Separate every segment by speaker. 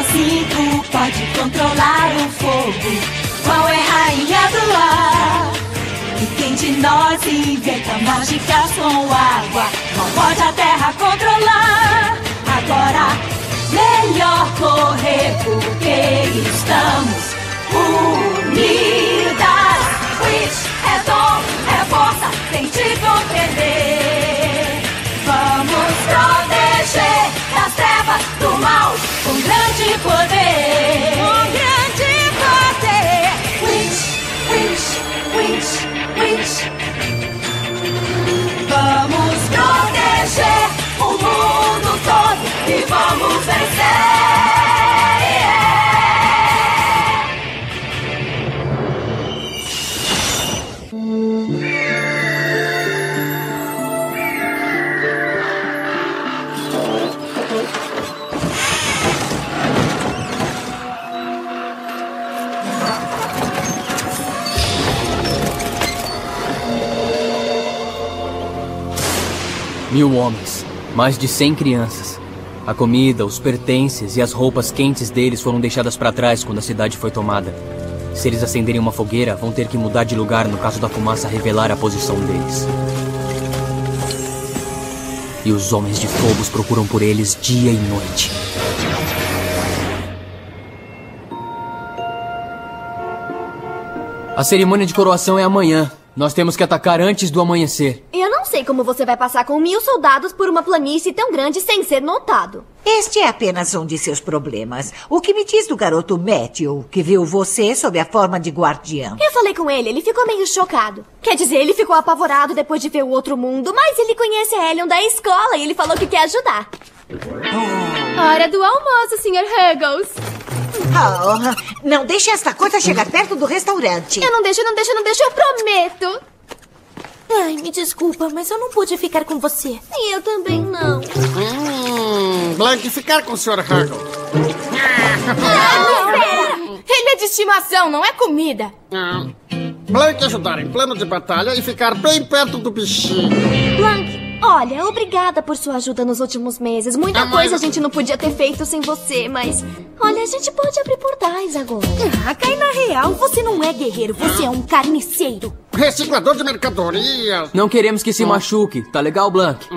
Speaker 1: cinco pode controlar o fogo. Qual é a rainha do ar? E quem de nós inventa mágicas com água? Qual pode a terra controlar? Agora, melhor correr porque estamos unidas. Com grande poder.
Speaker 2: Mil homens, mais de cem crianças. A comida, os pertences e as roupas quentes deles foram deixadas para trás quando a cidade foi tomada. Se eles acenderem uma fogueira, vão ter que mudar de lugar no caso da fumaça revelar a posição deles. E os homens de fogos procuram por eles dia e noite. A cerimônia de coroação é amanhã. Nós temos que atacar antes do amanhecer.
Speaker 3: Não sei como você vai passar com mil soldados por uma planície tão grande sem ser notado.
Speaker 4: Este é apenas um de seus problemas. O que me diz do garoto Matthew, que viu você sob a forma de guardião?
Speaker 3: Eu falei com ele, ele ficou meio chocado. Quer dizer, ele ficou apavorado depois de ver o outro mundo, mas ele conhece a Helion da escola e ele falou que quer ajudar.
Speaker 5: Hora do almoço, Sr. Huggles.
Speaker 4: Oh, não deixe esta coisa chegar perto do restaurante.
Speaker 5: Eu não deixo, não deixo, não deixo, eu prometo.
Speaker 6: Ai, me desculpa, mas eu não pude ficar com você.
Speaker 3: E eu também não.
Speaker 7: Hum, Blank, ficar com o Sr. Huggle.
Speaker 5: Não, espera! Ele é de estimação, não é comida.
Speaker 7: Ah, Blank ajudar em plano de batalha e ficar bem perto do bichinho.
Speaker 3: Olha, obrigada por sua ajuda nos últimos meses. Muita coisa a gente não podia ter feito sem você, mas... Olha, a gente pode abrir portais agora.
Speaker 6: Ah, cai na real, você não é guerreiro, você é um carniceiro.
Speaker 7: Reciclador de mercadorias.
Speaker 2: Não queremos que se machuque. Tá legal, Blank?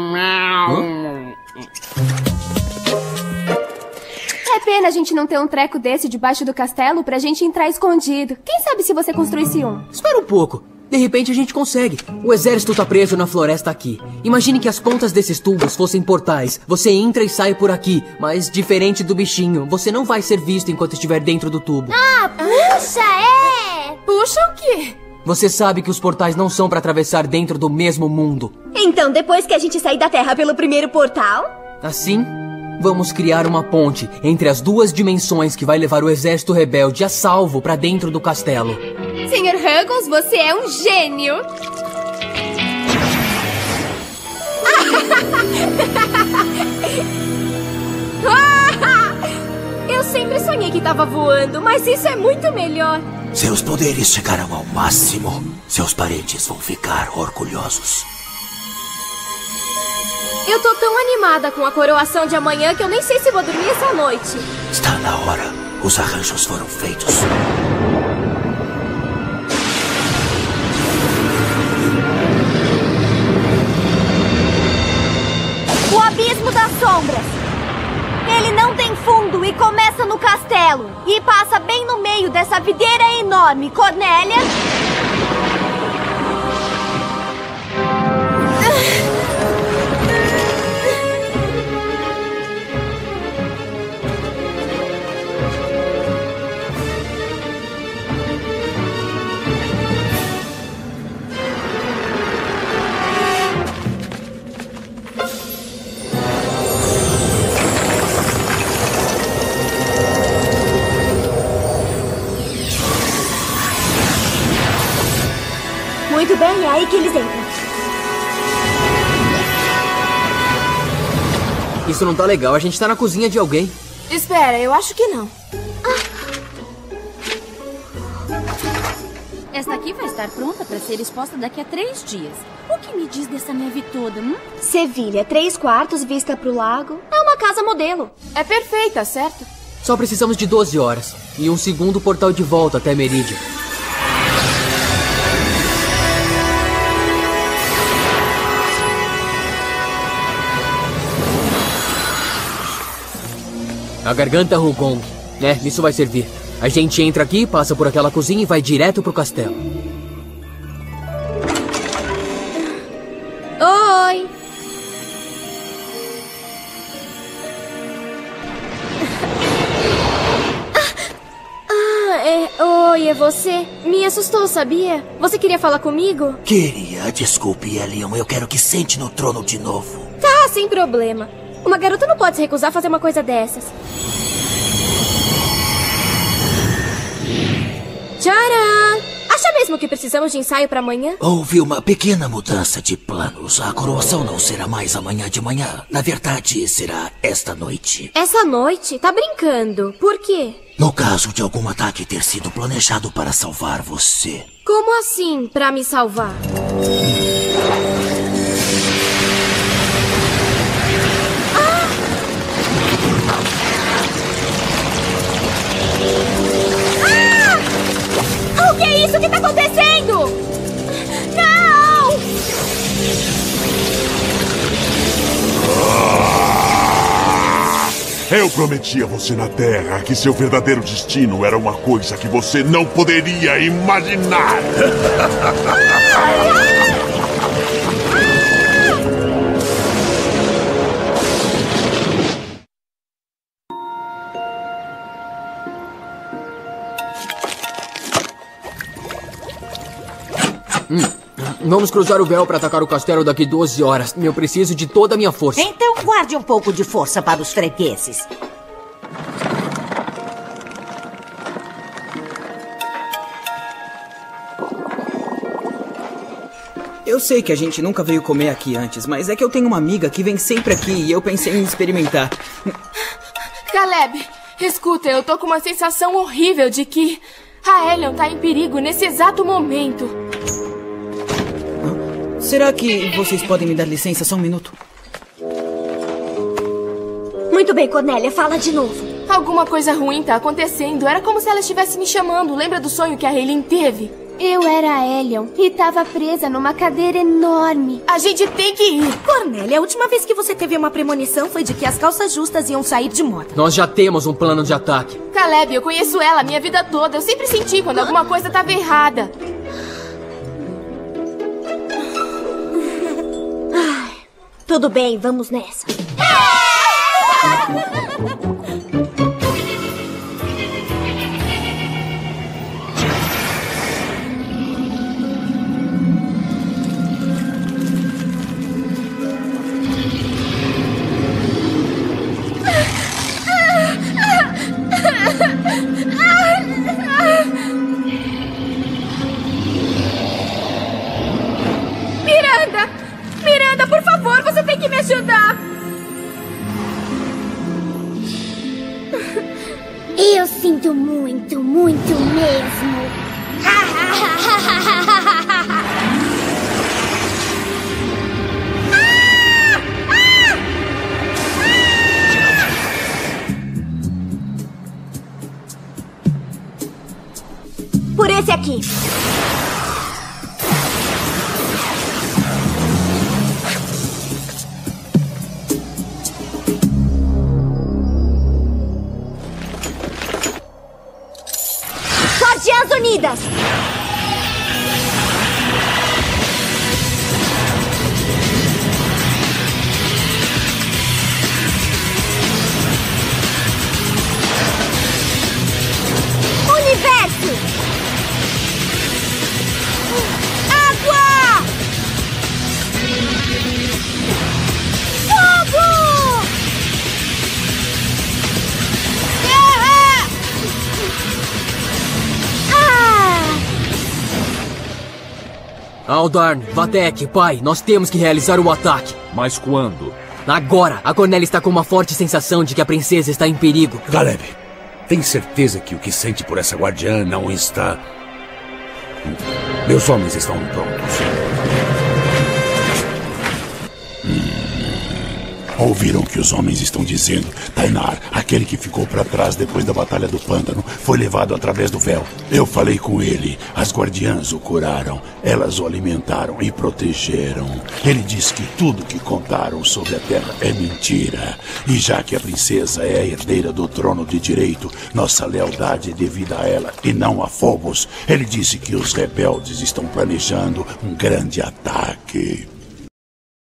Speaker 5: É pena a gente não ter um treco desse debaixo do castelo pra gente entrar escondido. Quem sabe se você construísse um?
Speaker 2: Espera um pouco. De repente a gente consegue. O exército tá preso na floresta aqui. Imagine que as pontas desses tubos fossem portais. Você entra e sai por aqui, mas diferente do bichinho, você não vai ser visto enquanto estiver dentro do tubo.
Speaker 3: Ah, puxa, é!
Speaker 5: Puxa o quê?
Speaker 2: Você sabe que os portais não são para atravessar dentro do mesmo mundo.
Speaker 3: Então, depois que a gente sair da Terra pelo primeiro portal...
Speaker 2: Assim, vamos criar uma ponte entre as duas dimensões que vai levar o exército rebelde a salvo para dentro do castelo.
Speaker 5: Sr. Huggles, você é um gênio. Eu sempre sonhei que tava voando, mas isso é muito melhor.
Speaker 8: Seus poderes chegarão ao máximo. Seus parentes vão ficar orgulhosos.
Speaker 5: Eu tô tão animada com a coroação de amanhã que eu nem sei se vou dormir essa noite.
Speaker 8: Está na hora. Os arranjos foram feitos.
Speaker 3: E passa bem no meio dessa videira enorme. Cornélia... É aí que eles entram.
Speaker 2: Isso não tá legal, a gente tá na cozinha de alguém.
Speaker 5: Espera, eu acho que não.
Speaker 6: Esta aqui vai estar pronta para ser exposta daqui a três dias. O que me diz dessa neve toda, hum?
Speaker 3: Sevilha, três quartos, vista pro lago. É uma casa modelo.
Speaker 5: É perfeita, certo?
Speaker 2: Só precisamos de 12 horas. E um segundo portal de volta até Meridian. A garganta Rugong. É, isso vai servir. A gente entra aqui, passa por aquela cozinha e vai direto pro castelo.
Speaker 5: Oi! Ah, é. Oi, é você? Me assustou, sabia? Você queria falar comigo?
Speaker 8: Queria, desculpe, Elion. Eu quero que sente no trono de novo.
Speaker 5: Tá, sem problema. Uma garota não pode se recusar a fazer uma coisa dessas. Tcharam! Acha mesmo que precisamos de ensaio para amanhã?
Speaker 8: Houve uma pequena mudança de planos. A coroação não será mais amanhã de manhã. Na verdade, será esta noite.
Speaker 5: Essa noite? Tá brincando. Por quê?
Speaker 8: No caso de algum ataque ter sido planejado para salvar você.
Speaker 5: Como assim, pra me salvar?
Speaker 9: Eu prometi a você na Terra que seu verdadeiro destino era uma coisa que você não poderia imaginar.
Speaker 2: Vamos cruzar o véu para atacar o castelo daqui 12 horas. Eu preciso de toda a minha força.
Speaker 4: Então guarde um pouco de força para os fregueses.
Speaker 10: Eu sei que a gente nunca veio comer aqui antes, mas é que eu tenho uma amiga que vem sempre aqui e eu pensei em experimentar.
Speaker 11: Caleb, escuta, eu tô com uma sensação horrível de que a Elion tá em perigo nesse exato momento.
Speaker 10: Será que vocês podem me dar licença só um minuto?
Speaker 5: Muito bem, Cornélia, fala de novo.
Speaker 11: Alguma coisa ruim tá acontecendo. Era como se ela estivesse me chamando. Lembra do sonho que a Haylin teve?
Speaker 5: Eu era a Elion e tava presa numa cadeira enorme.
Speaker 11: A gente tem que ir.
Speaker 6: Cornélia, a última vez que você teve uma premonição foi de que as calças justas iam sair de moda.
Speaker 2: Nós já temos um plano de ataque.
Speaker 11: Caleb, eu conheço ela a minha vida toda. Eu sempre senti quando alguma coisa tava errada.
Speaker 3: Tudo bem, vamos nessa. Eu sinto muito, muito mesmo.
Speaker 5: Por esse aqui.
Speaker 3: Guardiãs
Speaker 2: Aldarn, Vatek, pai, nós temos que realizar o ataque.
Speaker 12: Mas quando?
Speaker 2: Agora! A Cornélia está com uma forte sensação de que a princesa está em perigo.
Speaker 12: Caleb, tem certeza que o que sente por essa guardiã não está. Meus homens estão prontos. Ouviram o que os homens estão dizendo? Tainar, aquele que ficou para trás depois da Batalha do Pântano, foi levado através do véu. Eu falei com ele. As guardiãs o curaram. Elas o alimentaram e protegeram. Ele diz que tudo que contaram sobre a Terra é mentira. E já que a princesa é a herdeira do trono de direito, nossa lealdade é devida a ela e não a Phobos. Ele disse que os rebeldes estão planejando um grande ataque.